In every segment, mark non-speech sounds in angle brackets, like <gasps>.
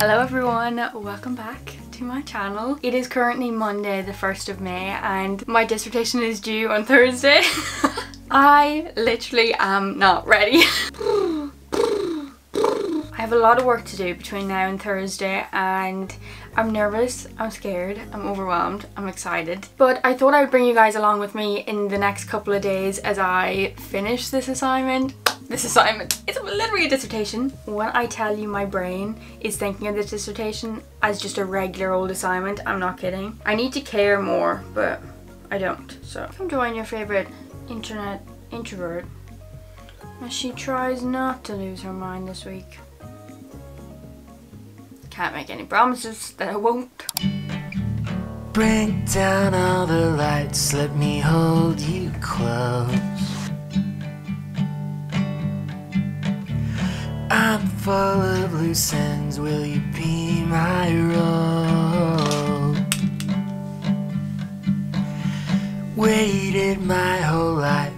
Hello everyone, welcome back to my channel. It is currently Monday the 1st of May and my dissertation is due on Thursday. <laughs> I literally am not ready. <gasps> I have a lot of work to do between now and Thursday and I'm nervous, I'm scared, I'm overwhelmed, I'm excited. But I thought I would bring you guys along with me in the next couple of days as I finish this assignment. This assignment, it's literally a dissertation. When I tell you my brain is thinking of this dissertation as just a regular old assignment, I'm not kidding. I need to care more, but I don't. So come join your favorite internet introvert as she tries not to lose her mind this week. Can't make any promises that I won't. Bring down all the lights, let me hold you close. Full of loose ends, will you be my rope? Waited my whole life,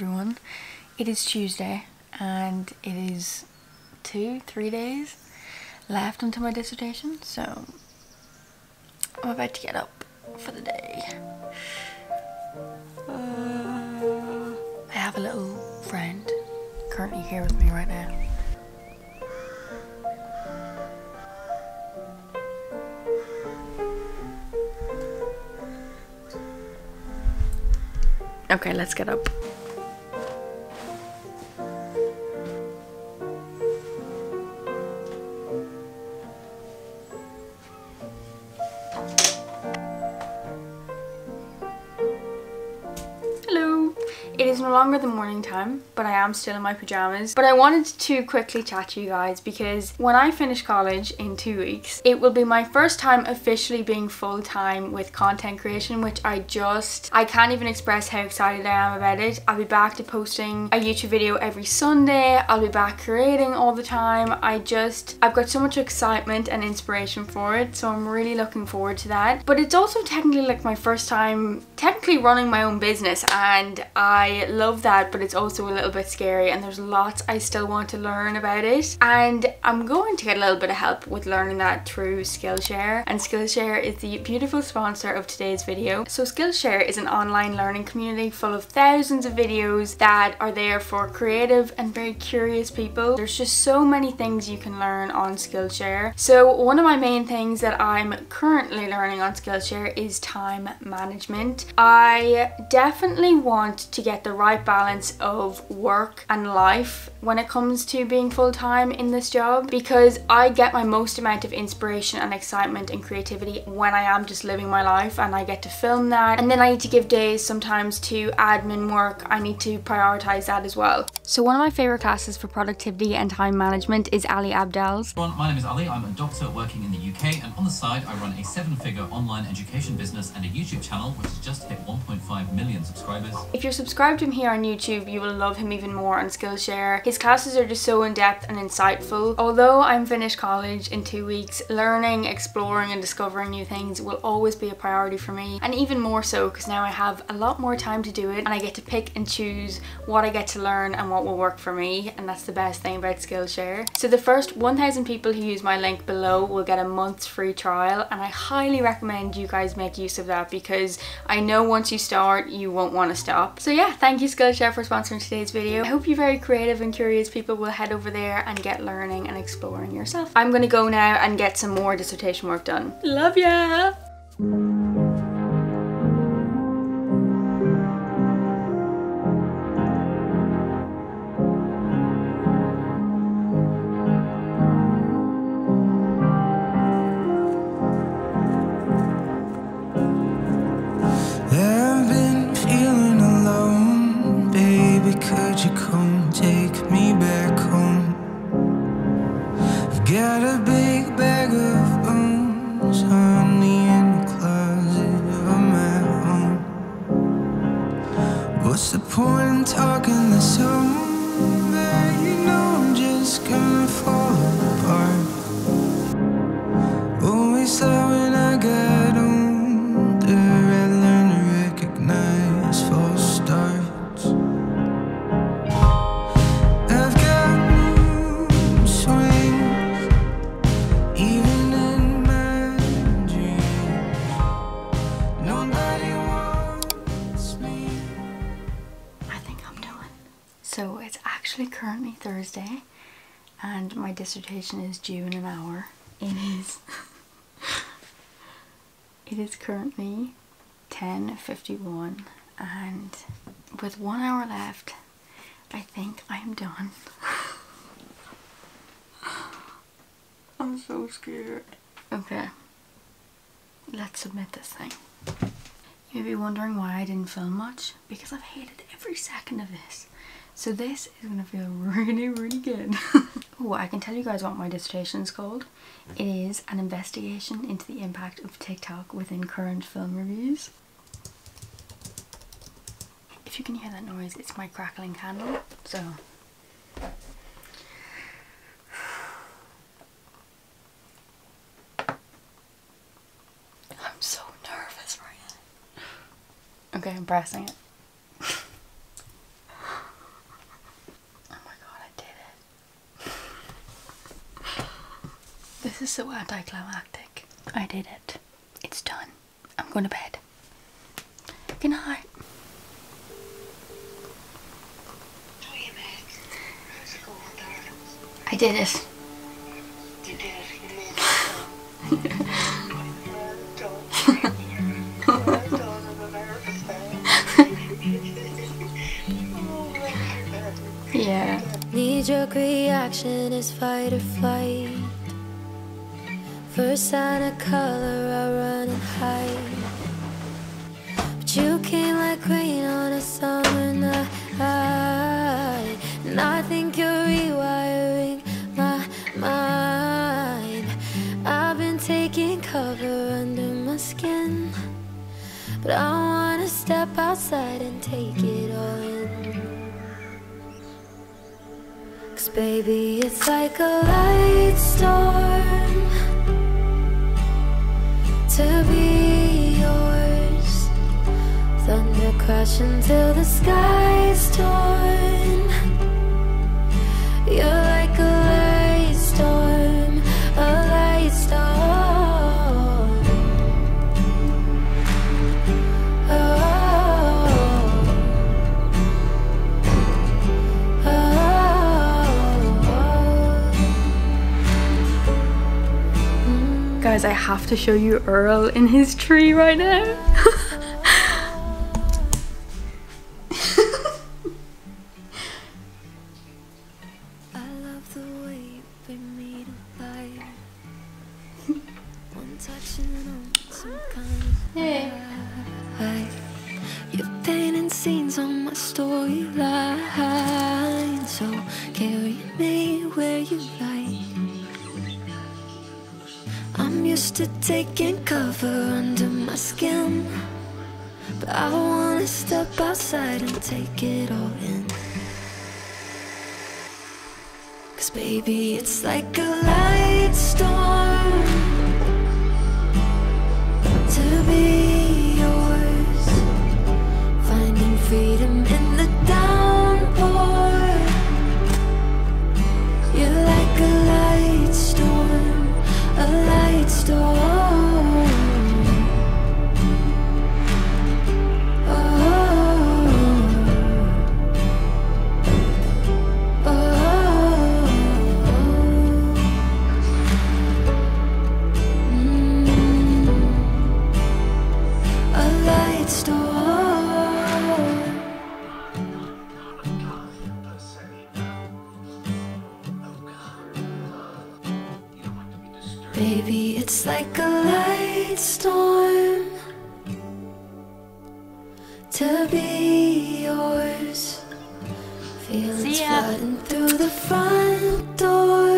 everyone. It is Tuesday and it is two, three days left until my dissertation, so I'm about to get up for the day. Uh, I have a little friend currently here with me right now. Okay, let's get up. Longer the morning time, but I am still in my pajamas. But I wanted to quickly chat to you guys because when I finish college in two weeks, it will be my first time officially being full time with content creation, which I just, I can't even express how excited I am about it. I'll be back to posting a YouTube video every Sunday. I'll be back creating all the time. I just, I've got so much excitement and inspiration for it. So I'm really looking forward to that. But it's also technically like my first time technically running my own business and I love that but it's also a little bit scary and there's lots I still want to learn about it and I'm going to get a little bit of help with learning that through Skillshare and Skillshare is the beautiful sponsor of today's video. So Skillshare is an online learning community full of thousands of videos that are there for creative and very curious people. There's just so many things you can learn on Skillshare. So one of my main things that I'm currently learning on Skillshare is time management. I definitely want to get the right balance of work and life when it comes to being full-time in this job because I get my most amount of inspiration and excitement and creativity when I am just living my life and I get to film that and then I need to give days sometimes to admin work I need to prioritize that as well so one of my favorite classes for productivity and time management is Ali Abdaal's. everyone, my name is Ali. I'm a doctor working in the UK, and on the side, I run a seven figure online education business and a YouTube channel which has just hit 1.5 million subscribers. If you're subscribed to him here on YouTube, you will love him even more on Skillshare. His classes are just so in depth and insightful. Although I'm finished college in two weeks, learning, exploring, and discovering new things will always be a priority for me, and even more so because now I have a lot more time to do it and I get to pick and choose what I get to learn and what will work for me, and that's the best thing about Skillshare. So the first 1,000 people who use my link below will get a month's free trial, and I highly recommend you guys make use of that because I know once you start, you won't want to stop. So yeah, thank you Skillshare for sponsoring today's video. I hope you very creative and curious people will head over there and get learning and exploring yourself. I'm gonna go now and get some more dissertation work done. Love ya! you come actually currently Thursday and my dissertation is due in an hour. It is <laughs> it is currently 10.51 and with one hour left I think I am done. <laughs> I'm so scared. Okay, let's submit this thing. You may be wondering why I didn't film much because I've hated every second of this. So this is gonna feel <laughs> really, really good. <laughs> oh, I can tell you guys what my dissertation is called. It is an investigation into the impact of TikTok within current film reviews. If you can hear that noise, it's my crackling candle. So <sighs> I'm so nervous right now. Okay, I'm pressing it. oh my god, I did it. This is so anticlimactic. I did it. It's done. I'm going to bed. Good night. I did it. <laughs> Yeah. Knee jerk reaction is fight or flight. First sign of color, I run and hide. But you came like rain on a summer night. And I think you're rewiring my mind. I've been taking cover under my skin. But I wanna step outside and take it all in. Cause baby, it's like a light storm to be yours. Thunder crashing till the sky's torn. You're Guys, I have to show you Earl in his tree right now. I love the way you bring me to life. One touching on some kind of Hey. You're painting scenes on my storyline, so carry me where you like. To taking cover under my skin, but I wanna step outside and take it all in. Cause baby, it's like a light storm to be be yours. Feelings See ya. flooding through the front door.